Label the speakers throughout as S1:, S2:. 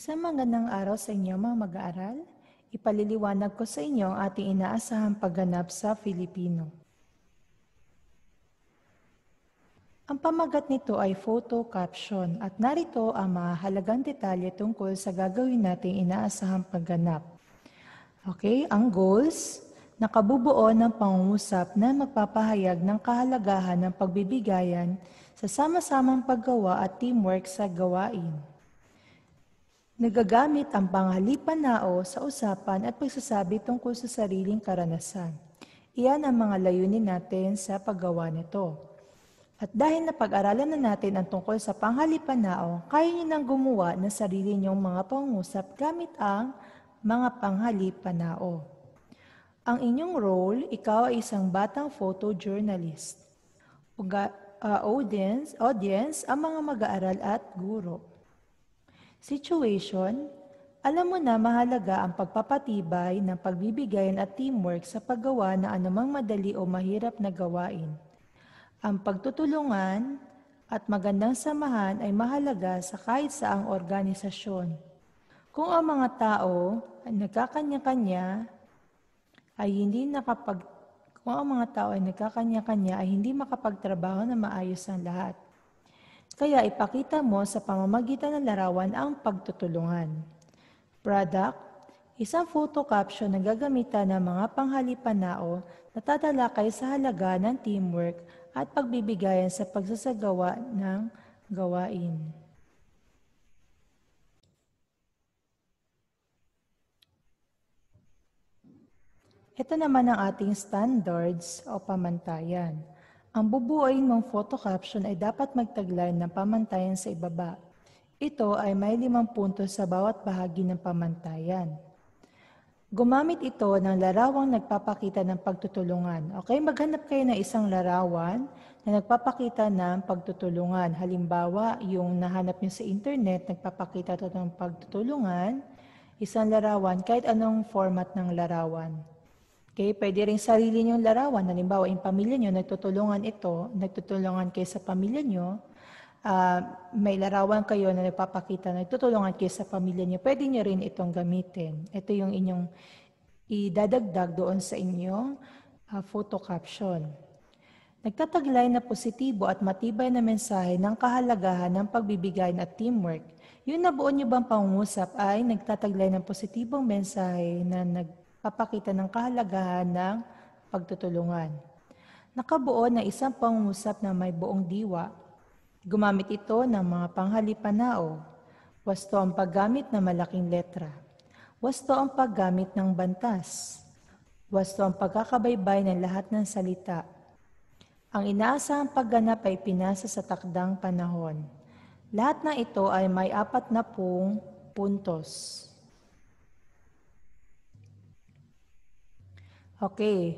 S1: Isang magandang araw sa inyo mga mag-aaral. Ipaliliwanag ko sa inyo ang ating inaasahang pagganap sa Filipino. Ang pamagat nito ay photo caption at narito ang mahalagang detalye tungkol sa gagawin nating inaasahang pagganap. Okay, ang goals, nakabubuo ng pangungusap na magpapahayag ng kahalagahan ng pagbibigayan sa sama-samang paggawa at teamwork sa gawain. Nagagamit ang panghalipanao sa usapan at pagsasabi tungkol sa sariling karanasan. Iyan ang mga layunin natin sa paggawa nito. At dahil napag-aralan na natin ang tungkol sa panghalipanao, kaya niyo nang gumawa ng sarili niyong mga pangusap gamit ang mga panghalipanao. Ang inyong role, ikaw ay isang batang photojournalist. Uga, uh, audience, audience, ang mga mag-aaral at guro. Situation, alam mo na mahalaga ang pagpapatibay ng pagbibigayan at teamwork sa paggawa ng anumang madali o mahirap na gawain. Ang pagtutulungan at magandang samahan ay mahalaga sa kahit saang organisasyon. Kung ang mga tao ay nagkakanya-kanya ay hindi nakapag kung ang mga tao ay nagkakanya-kanya ay hindi makapagtrabaho na maayos ang lahat. Kaya ipakita mo sa pamamagitan ng larawan ang pagtutulungan. Product, isang photo caption na gagamitan ng mga panghalipanao na tatalakay sa halaga ng teamwork at pagbibigayan sa pagsasagawa ng gawain. Ito naman ang ating standards o pamantayan. Ang bubuoy ng photo caption ay dapat magtaglay ng pamantayan sa ibaba. Ito ay may limang puntos sa bawat bahagi ng pamantayan. Gumamit ito ng larawang nagpapakita ng pagtutulungan. Okay, maghanap kayo ng isang larawan na nagpapakita ng pagtutulungan. Halimbawa, yung nahanap nyo sa internet, nagpapakita ito ng pagtutulungan. Isang larawan, kahit anong format ng larawan. Okay, pwede rin sarili niyong larawan. Halimbawa, yung pamilya niyo, nagtutulungan ito, nagtutulungan kayo sa pamilya niyo, uh, may larawan kayo na nagpapakita na nagtutulungan kayo sa pamilya niyo, pwede niyo rin itong gamitin. Ito yung inyong idadagdag doon sa inyong uh, photo caption. Nagtataglay na positibo at matibay na mensahe ng kahalagahan ng pagbibigay at teamwork. Yung nabuo niyo bang pangungusap ay nagtataglay ng positibong mensahe na nag papakita ng kahalagahan ng pagtutulungan. Nakabuo na isang pangungusap na may buong diwa. Gumamit ito ng mga panghalipanao. Wasto ang paggamit ng malaking letra. Wasto ang paggamit ng bantas. Wasto ang pagkakabaybay ng lahat ng salita. Ang inaasahang pagganap ay pinasa sa takdang panahon. Lahat ng ito ay may apat na pung puntos. Okay.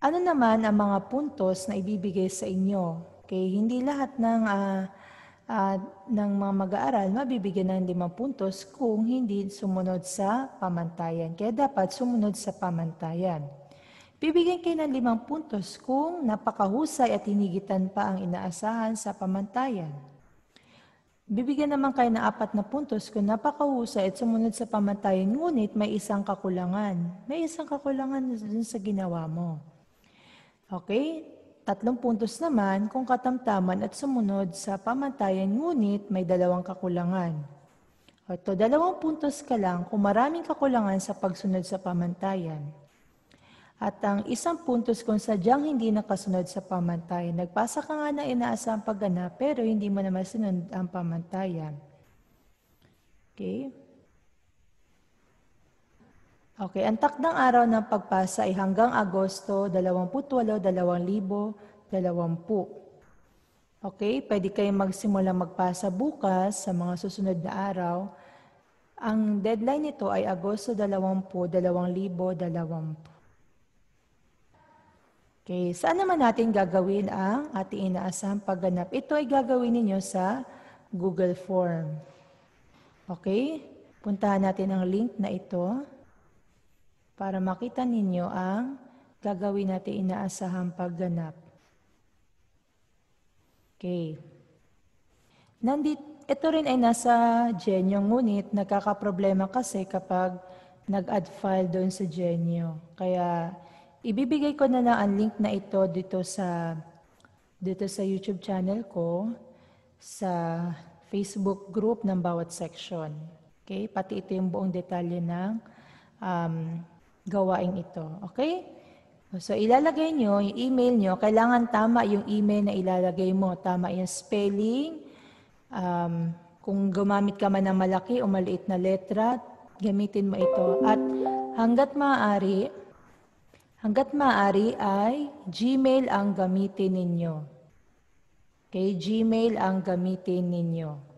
S1: Ano naman ang mga puntos na ibibigay sa inyo? Okay, hindi lahat ng uh, uh, ng mga mag-aaral mabibigyan ng limang puntos kung hindi sumunod sa pamantayan. Kaya dapat sumunod sa pamantayan. Bibigyan kayo ng limang puntos kung napakahusay at hinigitan pa ang inaasahan sa pamantayan. Bibigyan naman kayo ng apat na puntos kung napakahusay at sumunod sa pamantayan, ngunit may isang kakulangan. May isang kakulangan dun sa ginawa mo. Okay? Tatlong puntos naman kung katamtaman at sumunod sa pamantayan, ngunit may dalawang kakulangan. Ito, dalawang puntos ka lang kung maraming kakulangan sa pagsunod sa pamantayan. At ang isang puntos kung sadyang hindi nakasunod sa pamantayan. Nagpasa ka nga na inaasang pagganap pero hindi mo naman sunod ang pamantayan. Okay? Okay, ang takdang araw ng pagpasa ay hanggang Agosto 28, 2020. Okay, pwede kayong magsimula magpasa bukas sa mga susunod na araw. Ang deadline nito ay Agosto 20, 2020. Okay, saan naman natin gagawin ang ating inaasahang pagganap? Ito ay gagawin ninyo sa Google Form. Okay? Puntahan natin ang link na ito para makita ninyo ang gagawin natin inaasahang pagganap. Okay. Nandit, Ito rin ay nasa Genyo, ngunit nagkakaproblema kasi kapag nag-add file doon sa Genyo. Kaya ibibigay ko na lang ang link na ito dito sa dito sa YouTube channel ko, sa Facebook group ng bawat section. Okay? Pati ito yung buong detalye ng um, gawain ito. Okay? So, ilalagay nyo, yung email nyo, kailangan tama yung email na ilalagay mo. Tama yung spelling. Um, kung gumamit ka man ng malaki o maliit na letra, gamitin mo ito. At hanggat maaari, hanggat maaari ay Gmail ang gamitin ninyo. Okay, Gmail ang gamitin ninyo.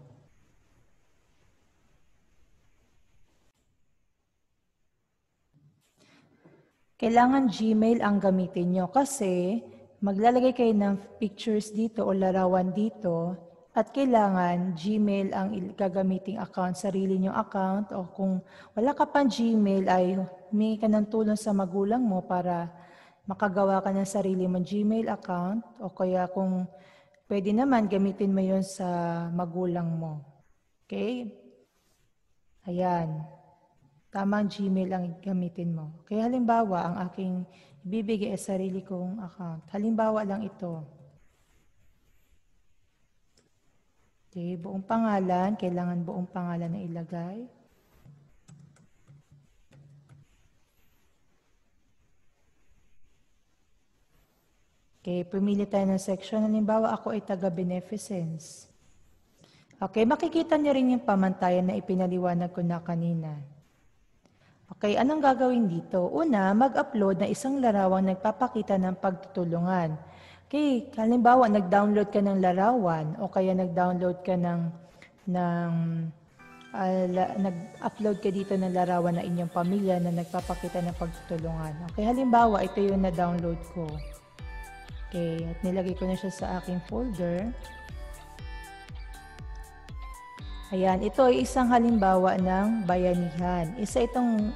S1: kailangan Gmail ang gamitin nyo kasi maglalagay kayo ng pictures dito o larawan dito at kailangan Gmail ang gagamiting account, sarili nyo account o kung wala ka pang Gmail ay humingi ka ng tulong sa magulang mo para makagawa ka ng sarili mong Gmail account o kaya kung pwede naman gamitin mo yon sa magulang mo. Okay? Ayan. Tamang Gmail ang gamitin mo. Kaya halimbawa, ang aking ibibigay ay sarili kong account. Halimbawa lang ito. Okay, buong pangalan. Kailangan buong pangalan na ilagay. Okay, pumili tayo ng section. Halimbawa, ako ay taga-beneficence. Okay, makikita niyo rin yung pamantayan na ipinaliwanag ko na kanina. Okay, anong gagawin dito? Una, mag-upload na isang larawang nagpapakita ng pagtutulungan. Okay, halimbawa, nag-download ka ng larawan o kaya nag-download ka ng, ng uh, nag-upload ka dito ng larawan na inyong pamilya na nagpapakita ng pagtutulungan. Okay, halimbawa, ito yung na-download ko. Okay, at nilagay ko na siya sa aking folder. Ayan, ito ay isang halimbawa ng bayanihan. Isa itong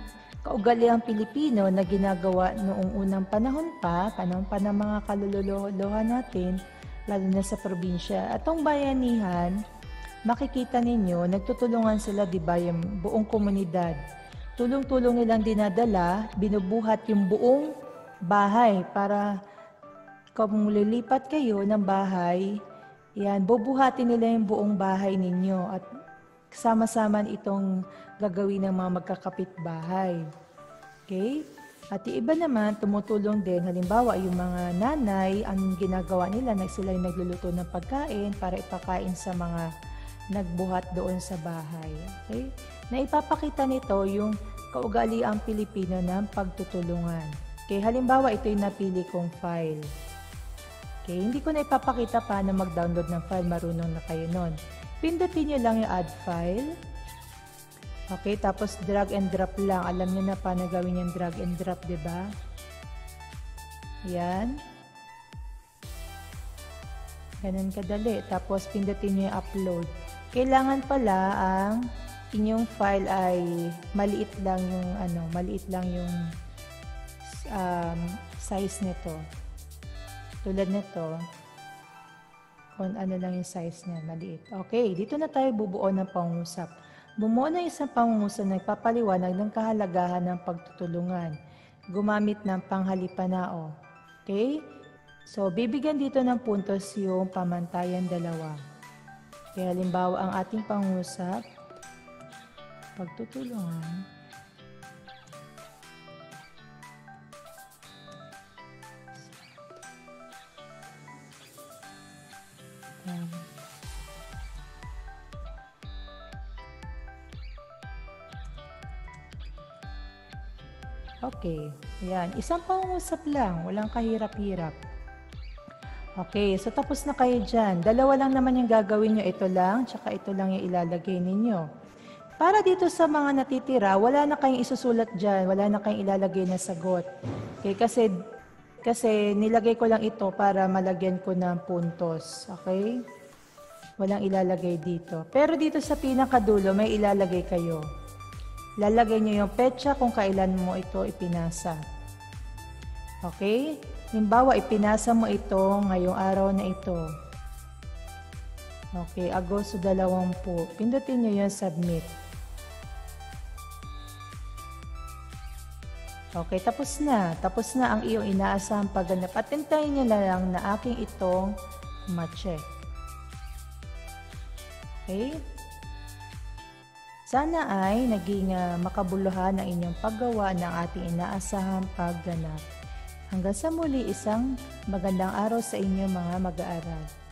S1: kaugaliang Pilipino na ginagawa noong unang panahon pa, panahon pa ng mga kalululuha natin, lalo na sa probinsya. At itong bayanihan, makikita ninyo, nagtutulungan sila, di ba, yung buong komunidad. Tulong-tulong nilang dinadala, binubuhat yung buong bahay para kung lilipat kayo ng bahay, yan, bubuhatin nila yung buong bahay ninyo at Sama-sama itong gagawin ng mga magkakapit bahay. Okay? At yung iba naman, tumutulong din. Halimbawa, yung mga nanay, ang ginagawa nila, sila yung nagluluto ng pagkain para ipakain sa mga nagbuhat doon sa bahay. Okay? Na ipapakita nito yung kaugaliang Pilipino ng pagtutulungan. Okay, halimbawa, ito yung napili kong file. Okay, hindi ko na ipapakita paano mag-download ng file, marunong na kayo nun. Pindutin nyo lang yung add file. Okay, tapos drag and drop lang. Alam niyo na paano gawin yung drag and drop, ba? Diba? Yan. Ganun kadali. Tapos pindutin nyo yung upload. Kailangan pala ang inyong file ay maliit lang yung ano, maliit lang yung um, size nito. Tulad nito kung ano lang yung size niya, maliit. Okay, dito na tayo bubuo ng pangusap. Bumuo ng isang pangungusap na nagpapaliwanag ng kahalagahan ng pagtutulungan. Gumamit ng panghalipanao. Okay? So, bibigyan dito ng puntos yung pamantayan dalawa. Kaya halimbawa ang ating pangusap, pagtutulungan, Okay. Yan. Isang pangungusap lang. Walang kahirap-hirap. Okay. So, tapos na kayo dyan. Dalawa lang naman yung gagawin nyo. Ito lang, tsaka ito lang yung ilalagay ninyo. Para dito sa mga natitira, wala na kayong isusulat dyan. Wala na kayong ilalagay na sagot. Okay. Kasi, kasi nilagay ko lang ito para malagyan ko ng puntos. Okay? Walang ilalagay dito. Pero dito sa pinakadulo, may ilalagay kayo. Lalagay nyo yung petsa kung kailan mo ito ipinasa. Okay? Halimbawa, ipinasa mo ito ngayong araw na ito. Okay, Agosto 20. Pindutin nyo yung submit. Okay, tapos na. Tapos na ang iyong inaasahang pagganap. At hintayin nyo na lang na aking itong ma-check. Okay? Sana ay naging uh, makabuluhan ang inyong paggawa ng ating inaasahang pagganap. Hanggang sa muli, isang magandang araw sa inyo mga mag-aaral.